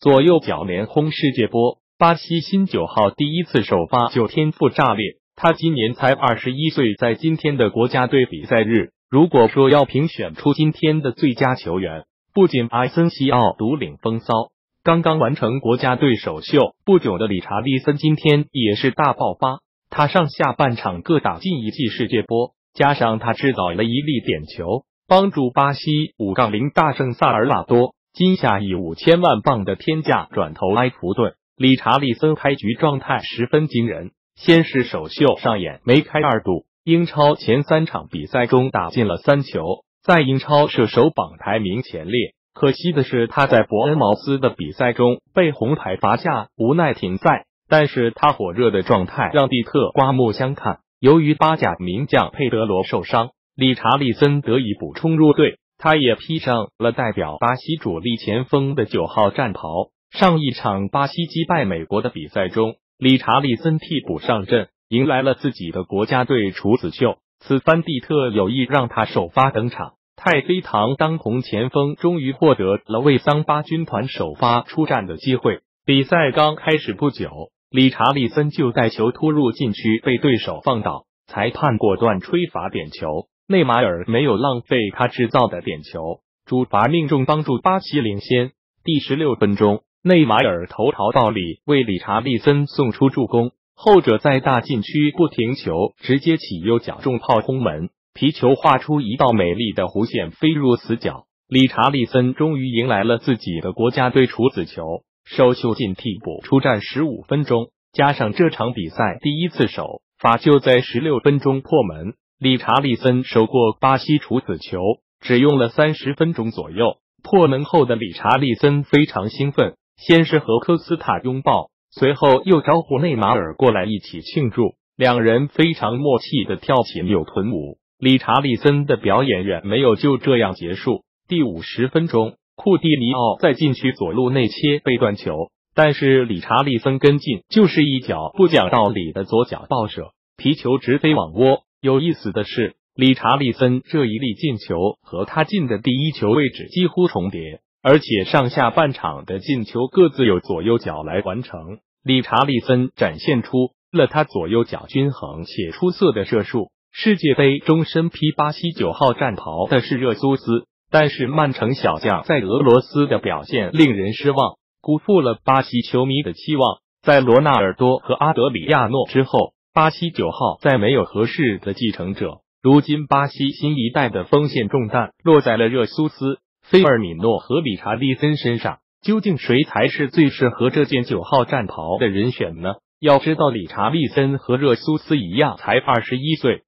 左右脚连轰世界波。巴西新九号第一次首发就天赋炸裂，他今年才二十一岁，在今天的国家队比赛日，如果说要评选出今天的最佳球员，不仅埃森西奥独领风骚，刚刚完成国家队首秀不久的理查利森今天也是大爆发，他上下半场各打进一记世界波，加上他制造了一粒点球，帮助巴西五杠零大胜萨尔瓦多，今夏以五千万镑的天价转投埃弗顿。理查利森开局状态十分惊人，先是首秀上演梅开二度，英超前三场比赛中打进了三球，在英超射手榜排名前列。可惜的是，他在伯恩茅斯的比赛中被红牌罚下，无奈停赛。但是他火热的状态让蒂特刮目相看。由于巴甲名将佩德罗受伤，理查利森得以补充入队，他也披上了代表巴西主力前锋的九号战袍。上一场巴西击败美国的比赛中，理查利森替补上阵，迎来了自己的国家队处子秀。此番蒂特有意让他首发登场。太妃糖当红前锋终于获得了为桑巴军团首发出战的机会。比赛刚开始不久，理查利森就带球突入禁区，被对手放倒，裁判果断吹罚点球。内马尔没有浪费他制造的点球，主罚命中，帮助巴西领先。第十六分钟。内马尔投桃报李，为理查利森送出助攻。后者在大禁区不停球，直接起右脚中炮轰门，皮球画出一道美丽的弧线，飞入死角。理查利森终于迎来了自己的国家队处子球。首秀进替补出战十五分钟，加上这场比赛第一次首发就在十六分钟破门。理查利森收过巴西处子球，只用了三十分钟左右。破门后的理查利森非常兴奋。先是和科斯塔拥抱，随后又招呼内马尔过来一起庆祝，两人非常默契的跳起扭臀舞。理查利森的表演远没有就这样结束。第五十分钟，库蒂尼奥在禁区左路内切被断球，但是理查利森跟进，就是一脚不讲道理的左脚爆射，皮球直飞网窝。有意思的是，理查利森这一粒进球和他进的第一球位置几乎重叠。而且上下半场的进球各自由左右脚来完成，理查利森展现出了他左右脚均衡且出色的射术。世界杯中身披巴西九号战袍的是热苏斯，但是曼城小将在俄罗斯的表现令人失望，辜负了巴西球迷的期望。在罗纳尔多和阿德里亚诺之后，巴西九号再没有合适的继承者。如今，巴西新一代的锋线重担落在了热苏斯。菲尔米诺和理查利森身上，究竟谁才是最适合这件九号战袍的人选呢？要知道，理查利森和热苏斯一样，才二十一岁，